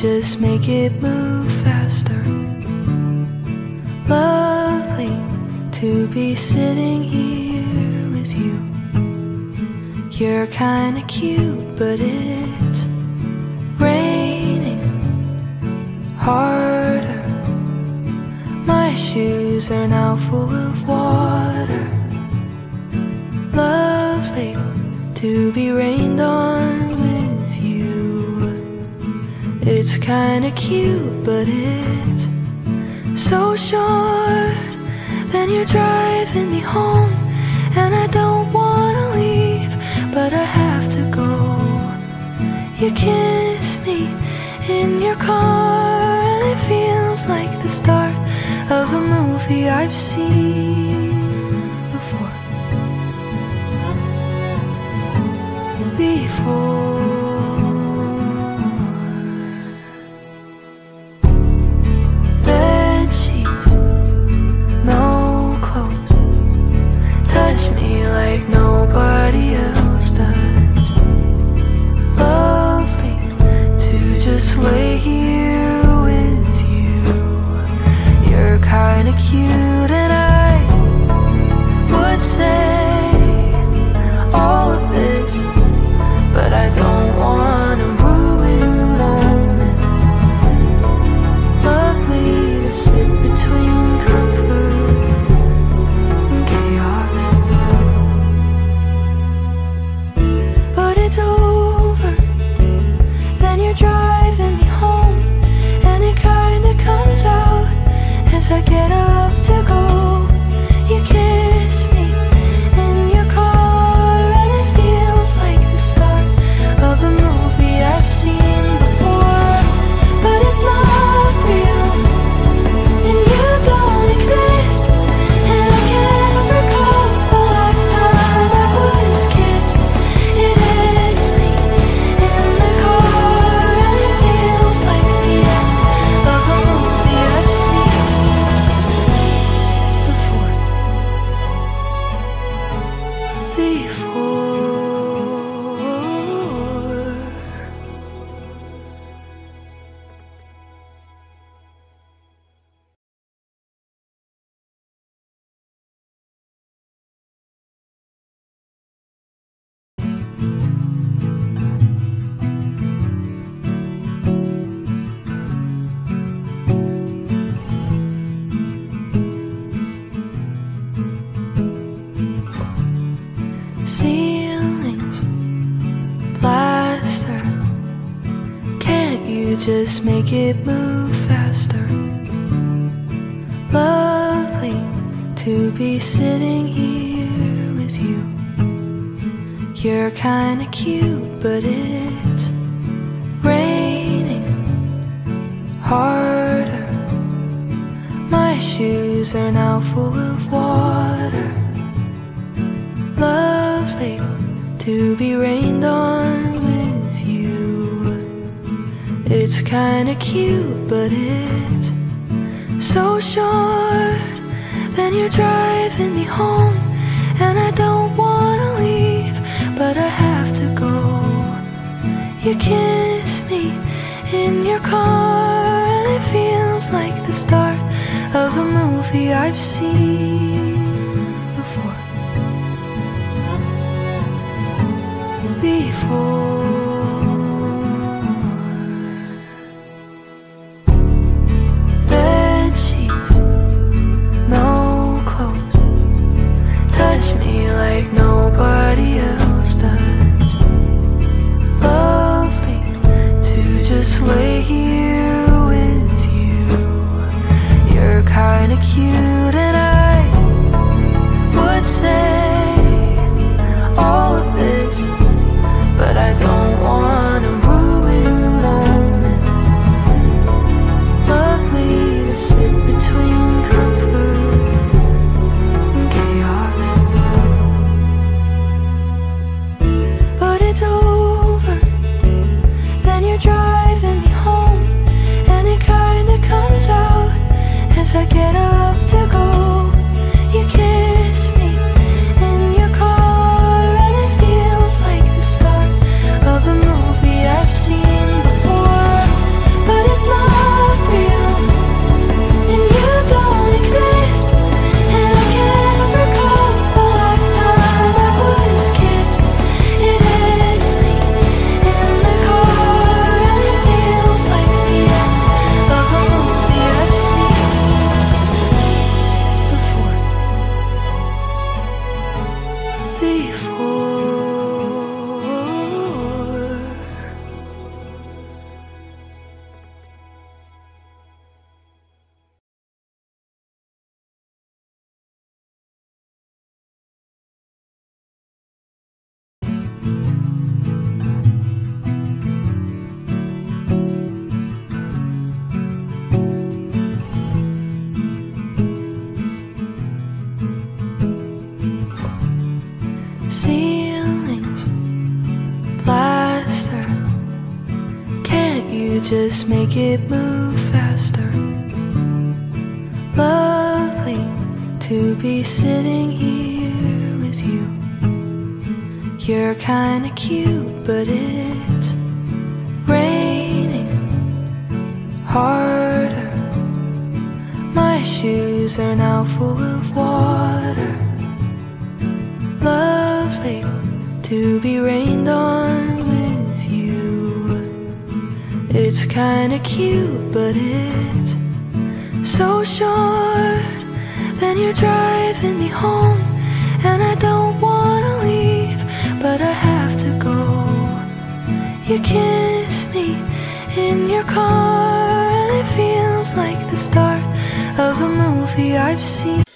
just make it move faster. Lovely to be sitting here with you. You're kinda cute, but it's raining harder. My shoes are now full of water. Lovely to be rained on. It's kinda cute, but it's so short. Then you're driving me home, and I don't wanna leave, but I have to go. You kiss me in your car, and it feels like the start of a movie I've seen just make it move faster? Lovely to be sitting here with you. You're kinda cute, but it's raining harder. My shoes are now full of water lovely to be rained on It's kinda cute, but it's so short. Then you're driving me home, and I don't wanna leave, but I have to go. You kiss me in your car, and it feels like the start of a movie I've seen before. Before. Just make it move faster. Lovely to be sitting here with you. You're kinda cute, but it's raining harder. My shoes are now full of water. Lovely to be rained on. It's kinda cute, but it's so short. Then you're driving me home, and I don't wanna leave, but I have to go. You kiss me in your car, and it feels like the start of a movie I've seen.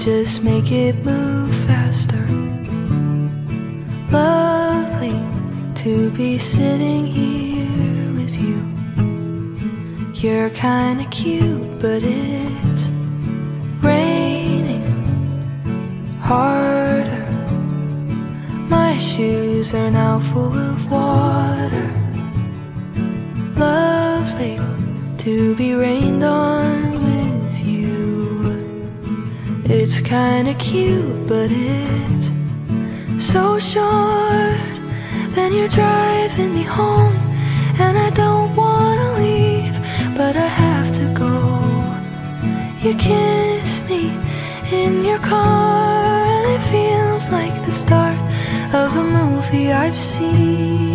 Just make it move faster? Lovely to be sitting here with you. You're kinda cute, but it's raining harder. My shoes are now full of water lovely to be rained on It's kinda cute, but it's so short. then you're driving me home. And I don't wanna leave, but I have to go. You kiss me in your car, and it feels like the start of a movie I've seen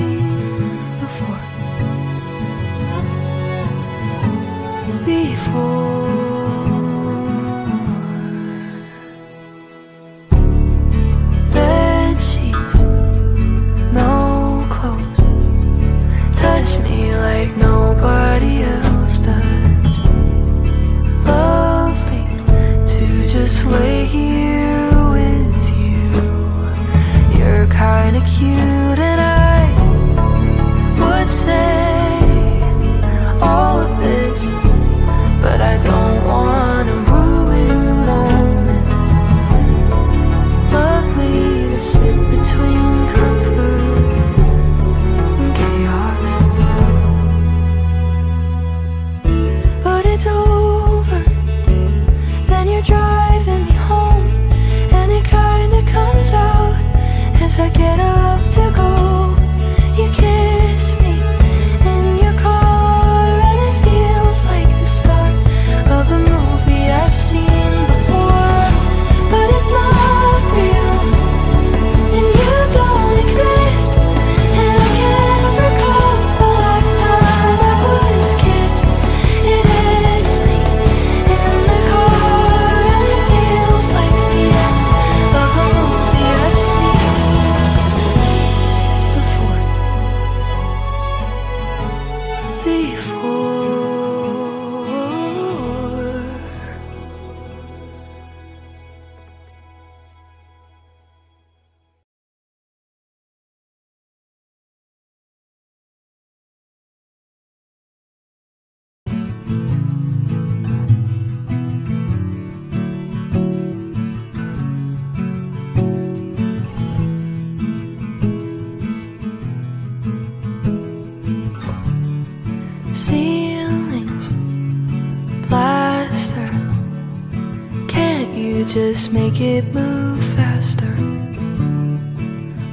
just make it move faster.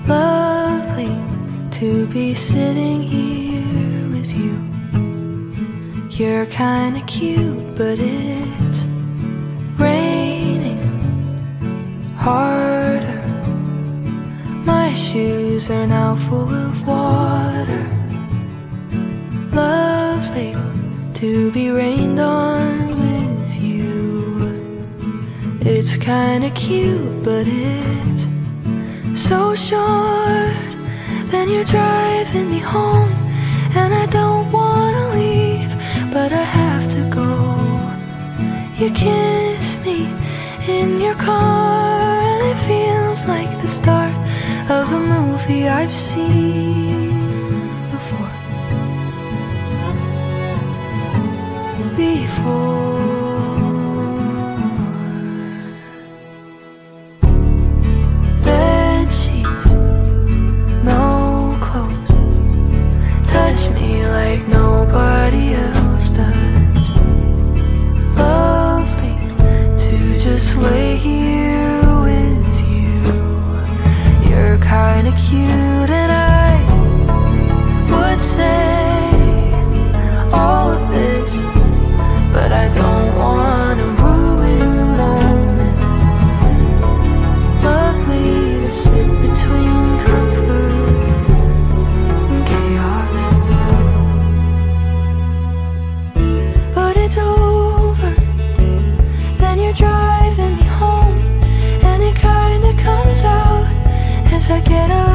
Lovely to be sitting here with you. You're kinda cute but it's raining harder. My shoes are now full of water. Lovely to be rained on. It's kinda cute, but it's so short. Then you're driving me home, and I don't wanna leave, but I have to go. You kiss me in your car, and it feels like the start of a movie I've seen before. Before. Get up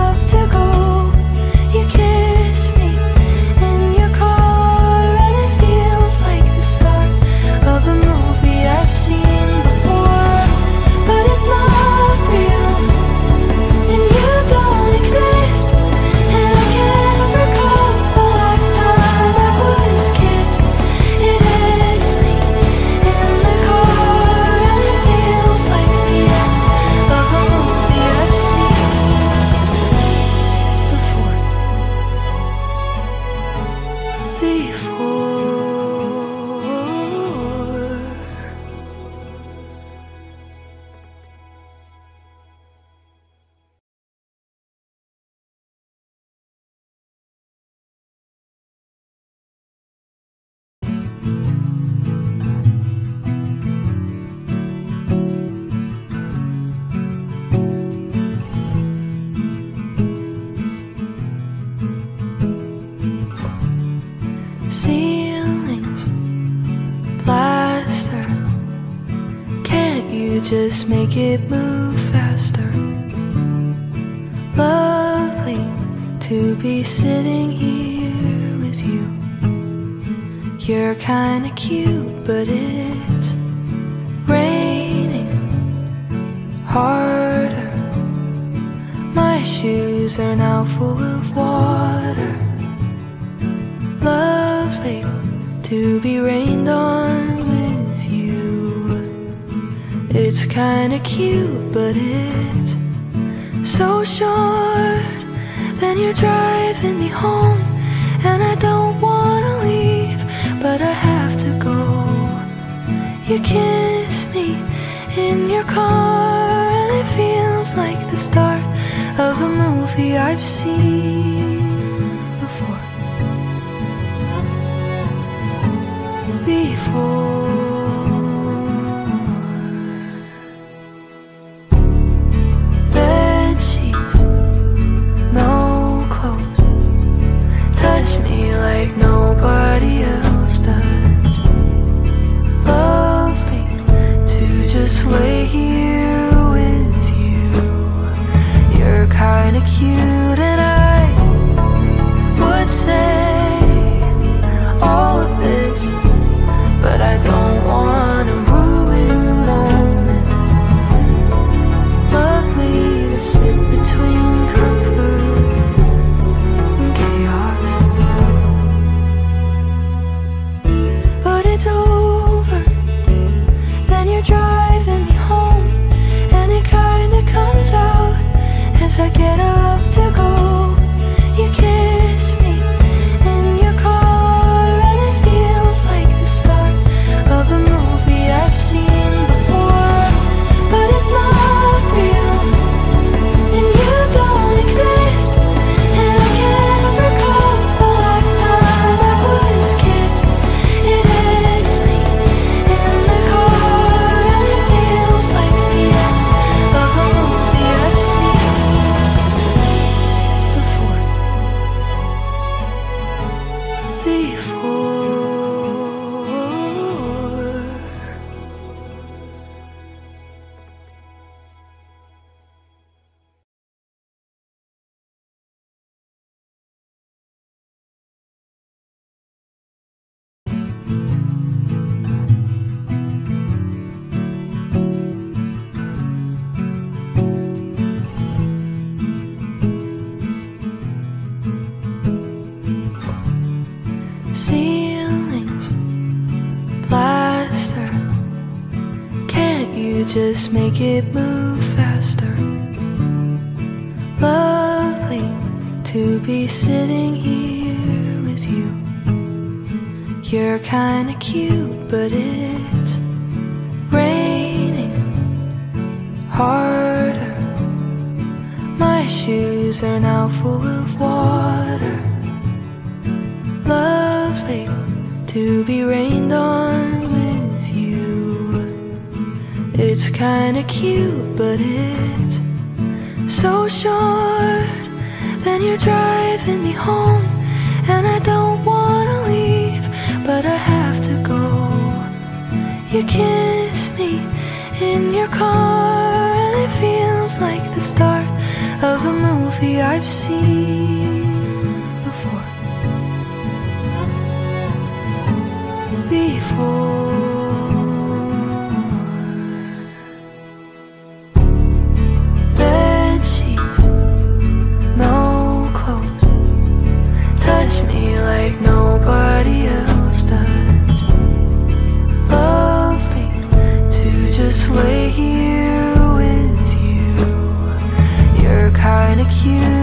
just make it move faster. Lovely to be sitting here with you. You're kinda cute, but it's raining harder. My shoes are now full of water. Lovely to be rained on. It's kinda cute, but it's so short. Then you're driving me home, and I don't wanna leave, but I have to go. You kiss me in your car, and it feels like the start of a movie I've seen before. Before. Just make it move faster? Lovely to be sitting here with you. You're kinda cute, but it's raining harder. My shoes are now full of water lovely to be rained on. It's kinda cute, but it's so short. Then you're driving me home, and I don't wanna leave, but I have to go. You kiss me in your car, and it feels like the start of a movie I've seen Lovely to just lay here with you. You're kinda cute,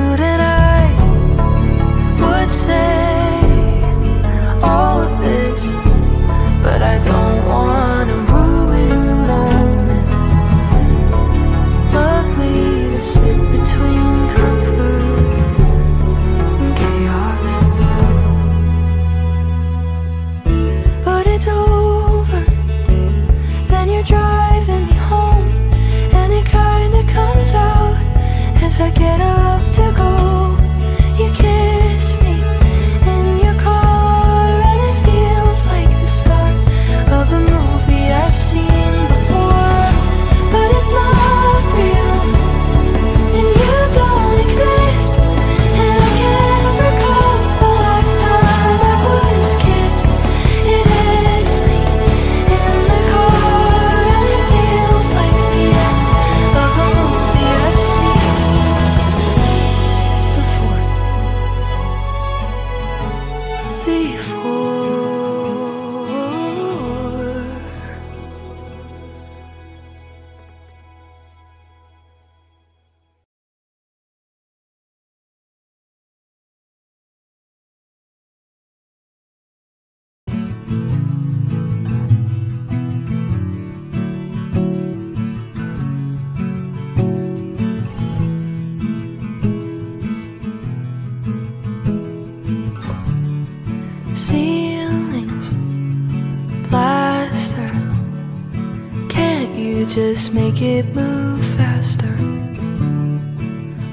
just make it move faster?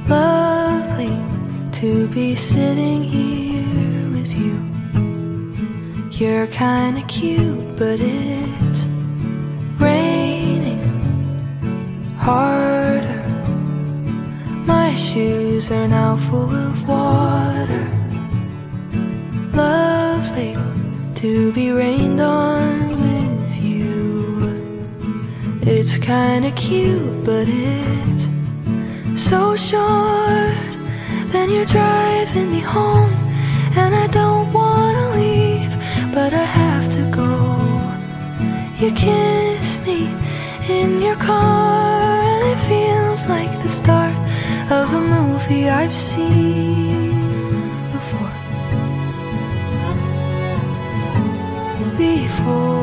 Lovely to be sitting here with you. You're kinda cute, but it's raining harder. My shoes are now full of water. Lovely to be rained on. It's kinda cute, but it's so short. Then you're driving me home, and I don't wanna leave, but I have to go. You kiss me in your car, and it feels like the start of a movie I've seen before. Before.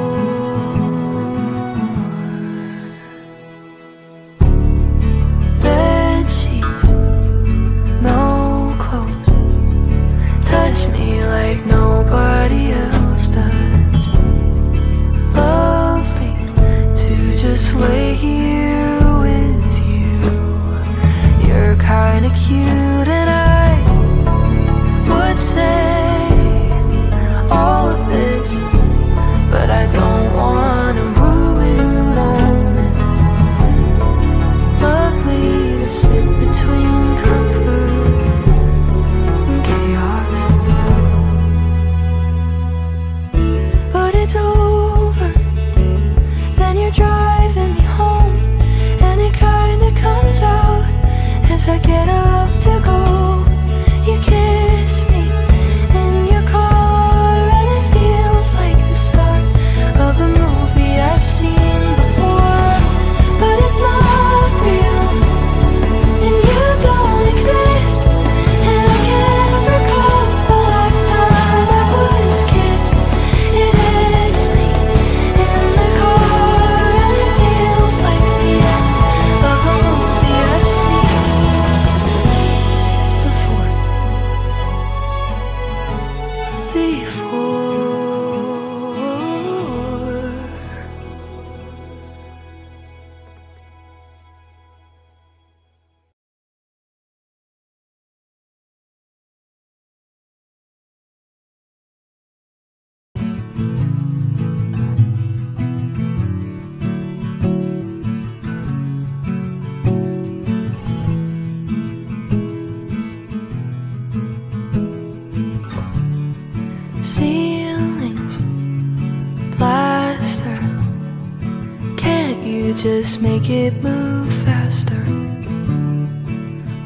Just make it move faster?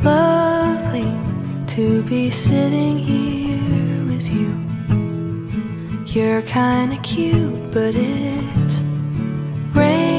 Lovely to be sitting here with you. You're kinda cute, but it's